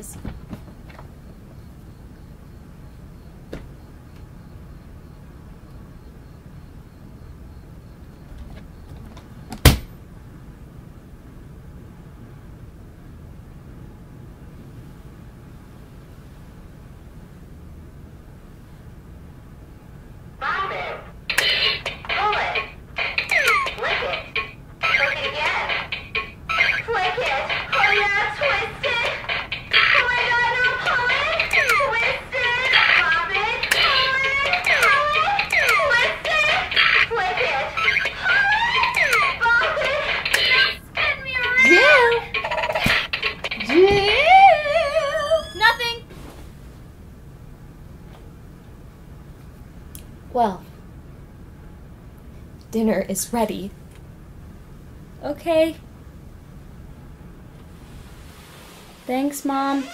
is. Well, dinner is ready. Okay. Thanks, Mom.